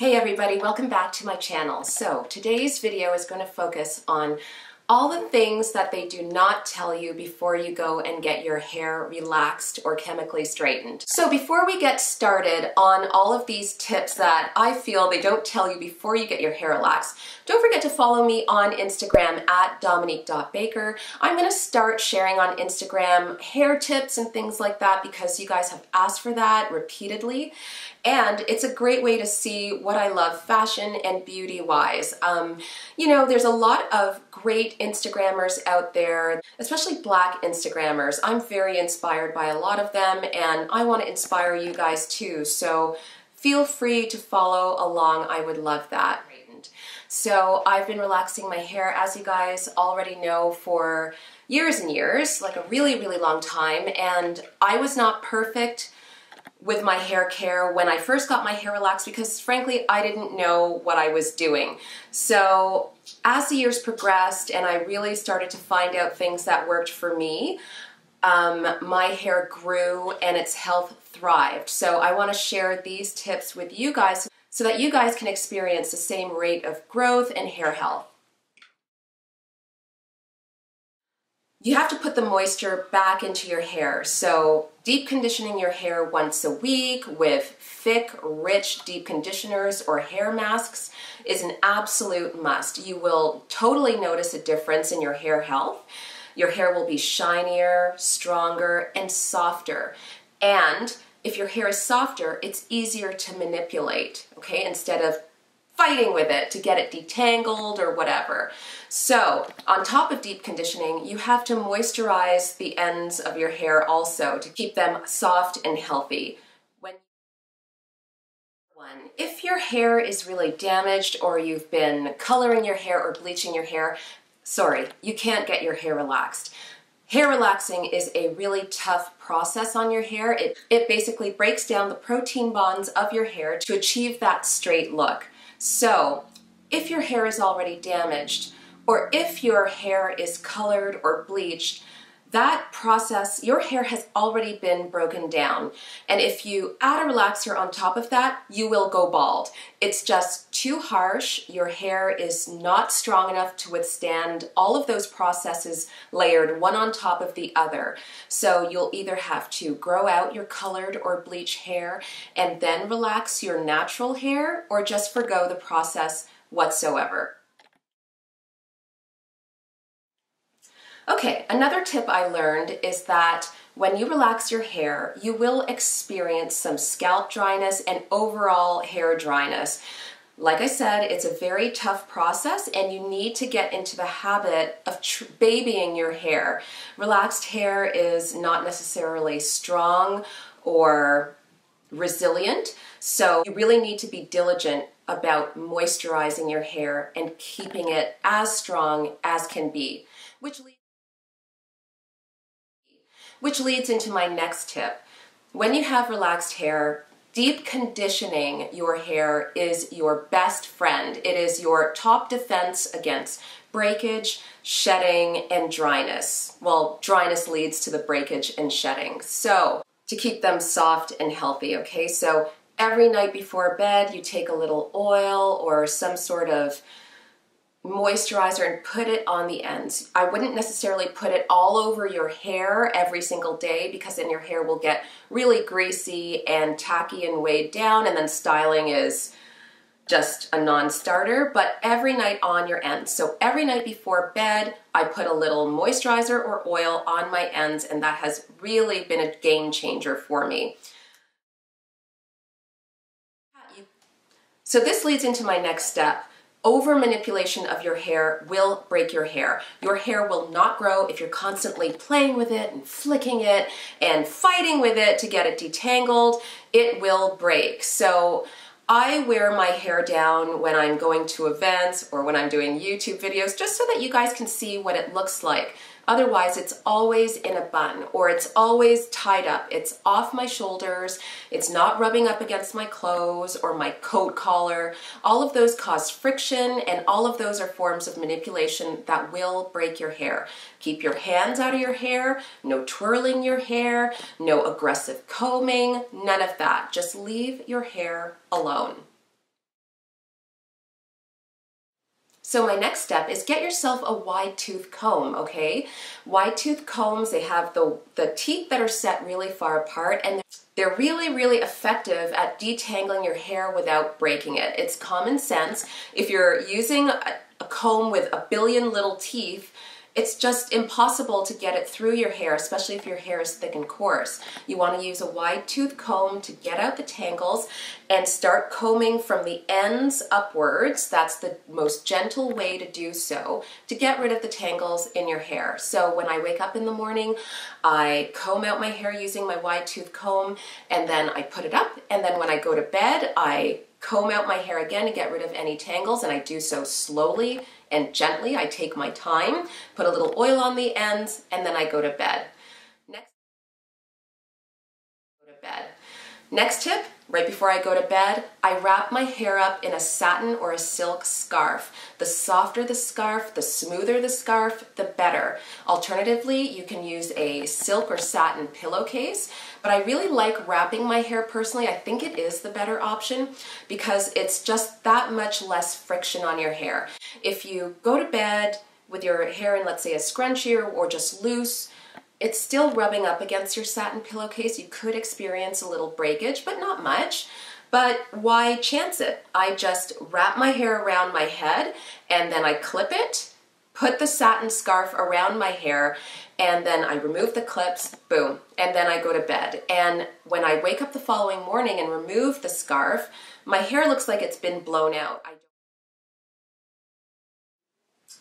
Hey everybody, welcome back to my channel. So today's video is going to focus on all the things that they do not tell you before you go and get your hair relaxed or chemically straightened. So before we get started on all of these tips that I feel they don't tell you before you get your hair relaxed, don't forget to follow me on Instagram at dominique.baker. I'm to start sharing on Instagram hair tips and things like that because you guys have asked for that repeatedly. And it's a great way to see what I love fashion and beauty wise. Um, you know, there's a lot of great Instagrammers out there, especially black Instagrammers. I'm very inspired by a lot of them and I want to inspire you guys too. So feel free to follow along. I would love that. So I've been relaxing my hair, as you guys already know, for years and years, like a really, really long time. And I was not perfect with my hair care when I first got my hair relaxed because frankly I didn't know what I was doing. So as the years progressed and I really started to find out things that worked for me, um, my hair grew and its health thrived. So I want to share these tips with you guys so that you guys can experience the same rate of growth and hair health. You have to put the moisture back into your hair. So deep conditioning your hair once a week with thick, rich deep conditioners or hair masks is an absolute must. You will totally notice a difference in your hair health. Your hair will be shinier, stronger, and softer. And if your hair is softer, it's easier to manipulate, okay, instead of fighting with it to get it detangled or whatever. So on top of deep conditioning, you have to moisturize the ends of your hair also to keep them soft and healthy. If your hair is really damaged or you've been coloring your hair or bleaching your hair, sorry, you can't get your hair relaxed. Hair relaxing is a really tough process on your hair. It, it basically breaks down the protein bonds of your hair to achieve that straight look. So if your hair is already damaged, or if your hair is colored or bleached, that process, your hair has already been broken down. And if you add a relaxer on top of that, you will go bald. It's just too harsh. Your hair is not strong enough to withstand all of those processes layered one on top of the other. So you'll either have to grow out your colored or bleached hair and then relax your natural hair or just forego the process whatsoever. Okay, another tip I learned is that when you relax your hair, you will experience some scalp dryness and overall hair dryness. Like I said, it's a very tough process and you need to get into the habit of babying your hair. Relaxed hair is not necessarily strong or resilient, so you really need to be diligent about moisturizing your hair and keeping it as strong as can be, which leads which leads into my next tip. When you have relaxed hair, deep conditioning your hair is your best friend. It is your top defense against breakage, shedding, and dryness. Well, dryness leads to the breakage and shedding. So, to keep them soft and healthy, okay? So, every night before bed, you take a little oil or some sort of moisturizer and put it on the ends. I wouldn't necessarily put it all over your hair every single day because then your hair will get really greasy and tacky and weighed down and then styling is just a non-starter, but every night on your ends. So every night before bed, I put a little moisturizer or oil on my ends and that has really been a game changer for me. So this leads into my next step over manipulation of your hair will break your hair. Your hair will not grow if you're constantly playing with it and flicking it and fighting with it to get it detangled. It will break. So I wear my hair down when I'm going to events or when I'm doing YouTube videos just so that you guys can see what it looks like. Otherwise, it's always in a bun or it's always tied up. It's off my shoulders. It's not rubbing up against my clothes or my coat collar. All of those cause friction and all of those are forms of manipulation that will break your hair. Keep your hands out of your hair, no twirling your hair, no aggressive combing, none of that. Just leave your hair alone. So my next step is get yourself a wide tooth comb, okay? Wide tooth combs, they have the, the teeth that are set really far apart and they're really, really effective at detangling your hair without breaking it. It's common sense. If you're using a, a comb with a billion little teeth, it's just impossible to get it through your hair, especially if your hair is thick and coarse. You want to use a wide tooth comb to get out the tangles and start combing from the ends upwards. That's the most gentle way to do so to get rid of the tangles in your hair. So when I wake up in the morning, I comb out my hair using my wide tooth comb and then I put it up and then when I go to bed, I comb out my hair again to get rid of any tangles and I do so slowly and gently. I take my time, put a little oil on the ends, and then I go to bed. Next, go to bed. Next tip, right before I go to bed, I wrap my hair up in a satin or a silk scarf. The softer the scarf, the smoother the scarf, the better. Alternatively, you can use a silk or satin pillowcase, but I really like wrapping my hair personally. I think it is the better option because it's just that much less friction on your hair. If you go to bed with your hair in, let's say, a scrunchie or just loose, it's still rubbing up against your satin pillowcase. You could experience a little breakage, but not much. But why chance it? I just wrap my hair around my head and then I clip it, put the satin scarf around my hair, and then I remove the clips, boom, and then I go to bed. And when I wake up the following morning and remove the scarf, my hair looks like it's been blown out.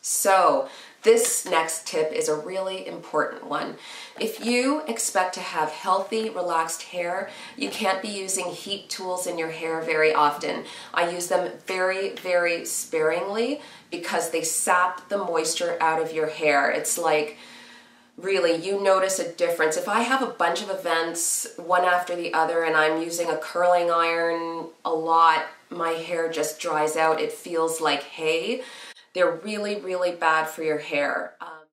So this next tip is a really important one. If you expect to have healthy, relaxed hair, you can't be using heat tools in your hair very often. I use them very, very sparingly because they sap the moisture out of your hair. It's like, really you notice a difference. If I have a bunch of events one after the other and I'm using a curling iron a lot, my hair just dries out. It feels like hay. They're really, really bad for your hair. Um,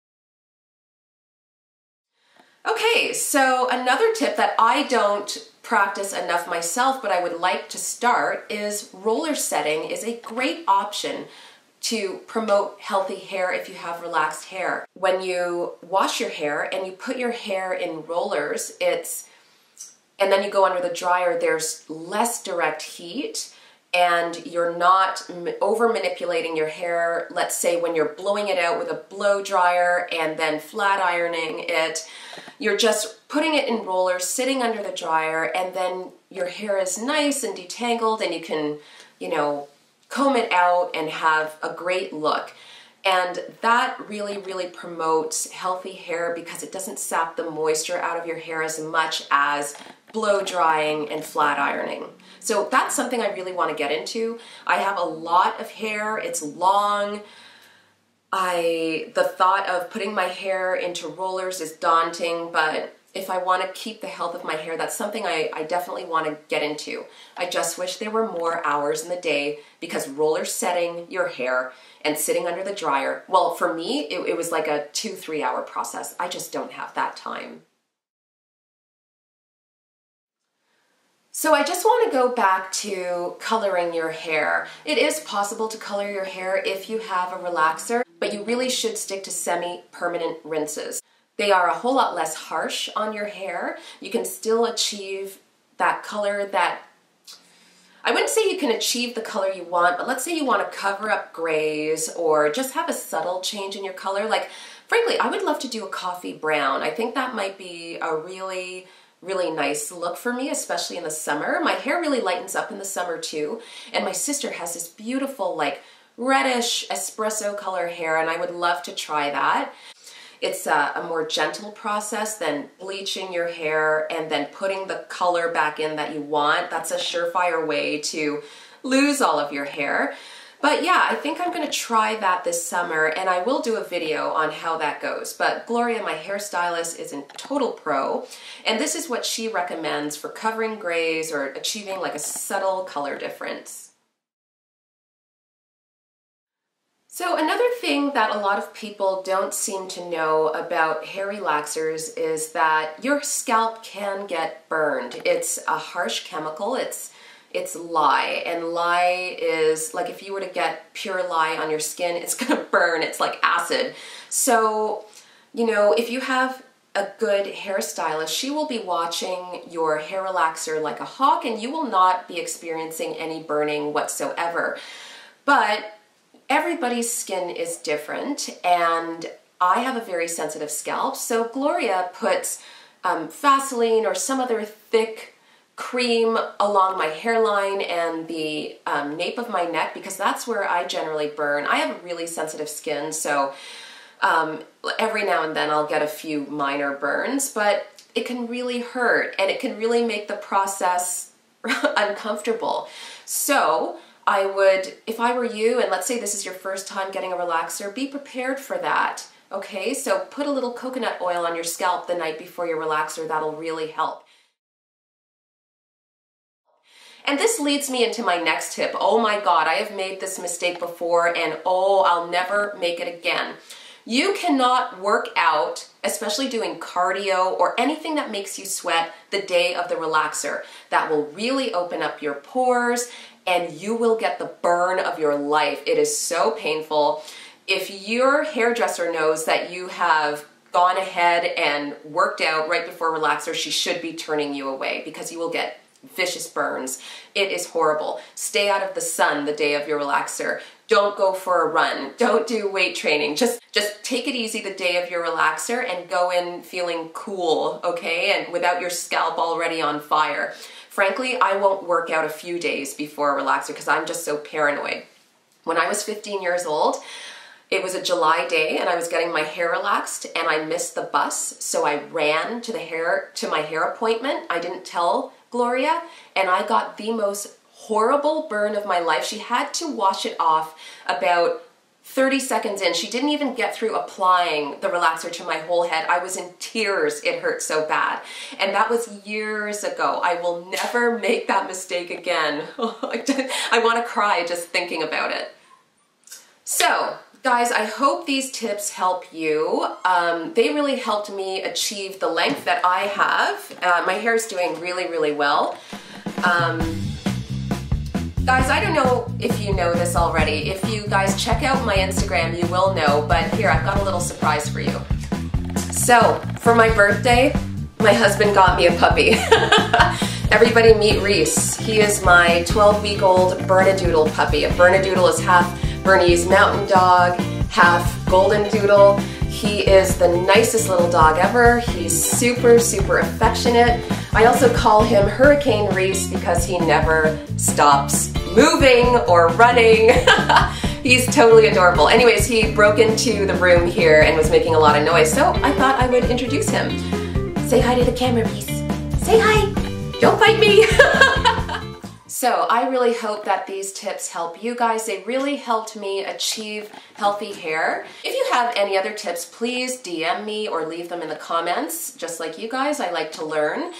okay, so another tip that I don't practice enough myself, but I would like to start is roller setting is a great option to promote healthy hair if you have relaxed hair. When you wash your hair and you put your hair in rollers, it's and then you go under the dryer, there's less direct heat and you're not over manipulating your hair. Let's say when you're blowing it out with a blow dryer and then flat ironing it, you're just putting it in rollers, sitting under the dryer, and then your hair is nice and detangled and you can, you know, comb it out and have a great look. And that really, really promotes healthy hair because it doesn't sap the moisture out of your hair as much as blow drying and flat ironing. So that's something I really want to get into. I have a lot of hair, it's long. I the thought of putting my hair into rollers is daunting, but if I want to keep the health of my hair, that's something I, I definitely want to get into. I just wish there were more hours in the day because roller setting your hair and sitting under the dryer, well, for me, it, it was like a two, three hour process. I just don't have that time. So I just want to go back to coloring your hair. It is possible to color your hair if you have a relaxer, but you really should stick to semi-permanent rinses. They are a whole lot less harsh on your hair. You can still achieve that color that I wouldn't say you can achieve the color you want, but let's say you want to cover up grays or just have a subtle change in your color. Like, frankly, I would love to do a coffee brown. I think that might be a really really nice look for me, especially in the summer. My hair really lightens up in the summer too. And my sister has this beautiful like reddish espresso color hair and I would love to try that. It's a, a, more gentle process than bleaching your hair and then putting the color back in that you want. That's a surefire way to lose all of your hair. But yeah, I think I'm gonna try that this summer and I will do a video on how that goes. But Gloria, my hairstylist, is a total pro and this is what she recommends for covering grays or achieving like a subtle color difference. So another thing that a lot of people don't seem to know about hair relaxers is that your scalp can get burned. It's a harsh chemical. It's it's lye and lye is like if you were to get pure lye on your skin, it's gonna burn. It's like acid. So, you know, if you have a good hairstylist, she will be watching your hair relaxer like a hawk and you will not be experiencing any burning whatsoever. But everybody's skin is different and I have a very sensitive scalp, so Gloria puts um, Vaseline or some other thick cream along my hairline and the um, nape of my neck because that's where I generally burn. I have really sensitive skin, so um, every now and then I'll get a few minor burns, but it can really hurt and it can really make the process uncomfortable. So I would, if I were you, and let's say this is your first time getting a relaxer, be prepared for that. Okay, so put a little coconut oil on your scalp the night before your relaxer, that'll really help. And this leads me into my next tip. Oh my God, I have made this mistake before and oh, I'll never make it again. You cannot work out, especially doing cardio or anything that makes you sweat the day of the relaxer. That will really open up your pores and you will get the burn of your life. It is so painful. If your hairdresser knows that you have gone ahead and worked out right before relaxer, she should be turning you away because you will get vicious burns. It is horrible. Stay out of the sun the day of your relaxer. Don't go for a run. Don't do weight training. Just just take it easy the day of your relaxer and go in feeling cool, okay? And without your scalp already on fire. Frankly, I won't work out a few days before a relaxer because I'm just so paranoid. When I was 15 years old, it was a July day and I was getting my hair relaxed and I missed the bus, so I ran to the hair to my hair appointment. I didn't tell Gloria and I got the most horrible burn of my life. She had to wash it off about 30 seconds in, she didn't even get through applying the relaxer to my whole head. I was in tears. It hurt so bad. And that was years ago. I will never make that mistake again. I want to cry just thinking about it. So, guys, I hope these tips help you. Um, they really helped me achieve the length that I have. Uh, my hair is doing really, really well. Um, Guys, I don't know if you know this already. If you guys check out my Instagram, you will know, but here, I've got a little surprise for you. So, for my birthday, my husband got me a puppy. Everybody meet Reese. He is my 12-week-old Bernedoodle puppy. A Bernedoodle is half Bernese Mountain Dog, half Golden Doodle. He is the nicest little dog ever. He's super, super affectionate. I also call him Hurricane Reese because he never stops moving or running. He's totally adorable. Anyways, he broke into the room here and was making a lot of noise, so I thought I would introduce him. Say hi to the camera, Reese. Say hi. Don't bite me. So I really hope that these tips help you guys. They really helped me achieve healthy hair. If you have any other tips, please DM me or leave them in the comments. Just like you guys, I like to learn.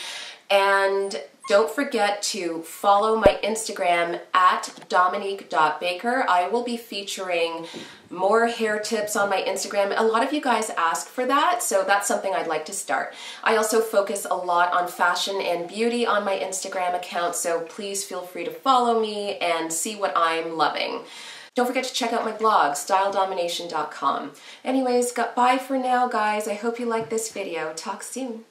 And don't forget to follow my Instagram at dominique.baker. I will be featuring more hair tips on my Instagram. A lot of you guys ask for that, so that's something I'd like to start. I also focus a lot on fashion and beauty on my Instagram account, so please feel free to follow me and see what I'm loving. Don't forget to check out my blog, styledomination.com. Anyways, bye for now, guys. I hope you like this video. Talk soon.